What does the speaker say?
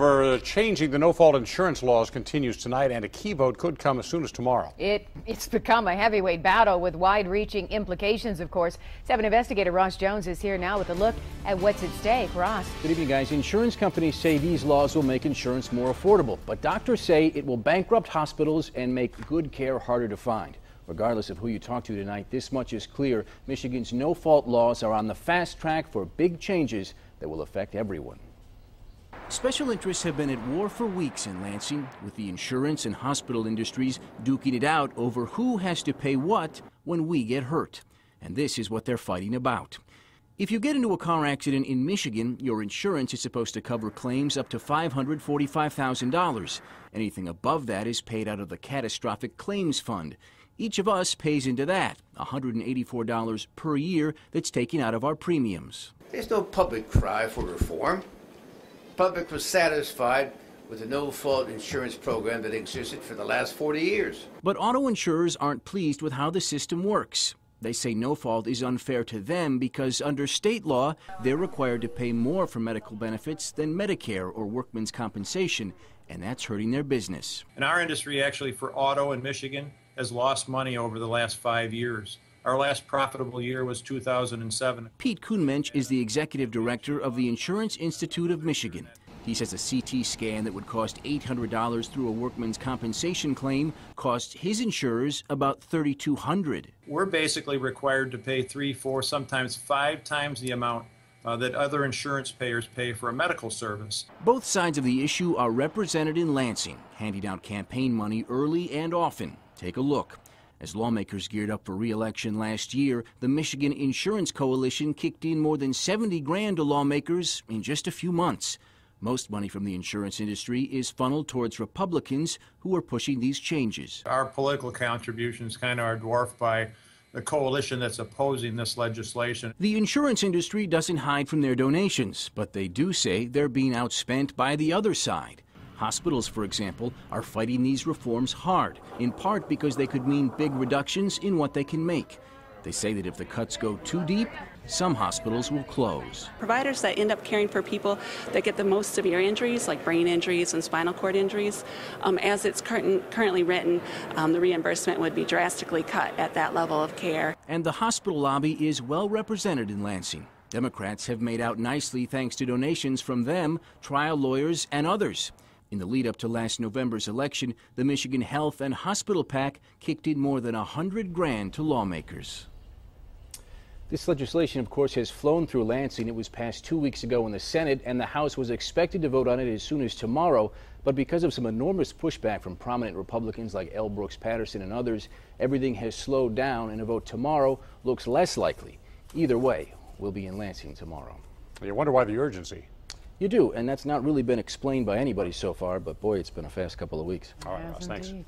For changing the no-fault insurance laws continues tonight, and a key vote could come as soon as tomorrow. It, it's become a heavyweight battle with wide-reaching implications, of course. Seven investigator Ross Jones is here now with a look at what's at stake. Ross. Good evening, guys. Insurance companies say these laws will make insurance more affordable, but doctors say it will bankrupt hospitals and make good care harder to find. Regardless of who you talk to tonight, this much is clear. Michigan's no-fault laws are on the fast track for big changes that will affect everyone. Special interests have been at war for weeks in Lansing, with the insurance and hospital industries duking it out over who has to pay what when we get hurt. And this is what they're fighting about. If you get into a car accident in Michigan, your insurance is supposed to cover claims up to $545,000. Anything above that is paid out of the Catastrophic Claims Fund. Each of us pays into that, $184 per year that's taken out of our premiums. There's no public cry for reform public was satisfied with the no-fault insurance program that existed for the last 40 years. But auto insurers aren't pleased with how the system works. They say no fault is unfair to them because under state law, they're required to pay more for medical benefits than Medicare or workman's compensation, and that's hurting their business. And our industry, actually, for auto in Michigan, has lost money over the last five years. Our last profitable year was 2007. Pete Kuhnmuench is the executive director of the Insurance Institute of Michigan. He says a CT scan that would cost $800 through a workman's compensation claim costs his insurers about 3,200. We're basically required to pay three, four, sometimes five times the amount uh, that other insurance payers pay for a medical service. Both sides of the issue are represented in Lansing, handing out campaign money early and often. Take a look. As lawmakers geared up for re-election last year, the Michigan Insurance Coalition kicked in more than 70 grand to lawmakers in just a few months. Most money from the insurance industry is funneled towards Republicans who are pushing these changes. Our political contributions kind of are dwarfed by the coalition that's opposing this legislation. The insurance industry doesn't hide from their donations, but they do say they're being outspent by the other side. Hospitals, for example, are fighting these reforms hard, in part because they could mean big reductions in what they can make. They say that if the cuts go too deep, some hospitals will close. Providers that end up caring for people that get the most severe injuries, like brain injuries and spinal cord injuries, um, as it's current, currently written, um, the reimbursement would be drastically cut at that level of care. And the hospital lobby is well represented in Lansing. Democrats have made out nicely thanks to donations from them, trial lawyers, and others. In the lead up to last November's election, the Michigan Health and Hospital PAC kicked in more than a hundred grand to lawmakers. This legislation, of course, has flown through Lansing. It was passed two weeks ago in the Senate, and the House was expected to vote on it as soon as tomorrow. But because of some enormous pushback from prominent Republicans like L. Brooks Patterson and others, everything has slowed down, and a vote tomorrow looks less likely. Either way, we'll be in Lansing tomorrow. You wonder why the urgency. You do, and that's not really been explained by anybody so far, but boy, it's been a fast couple of weeks. All right, Ross, thanks. Indeed.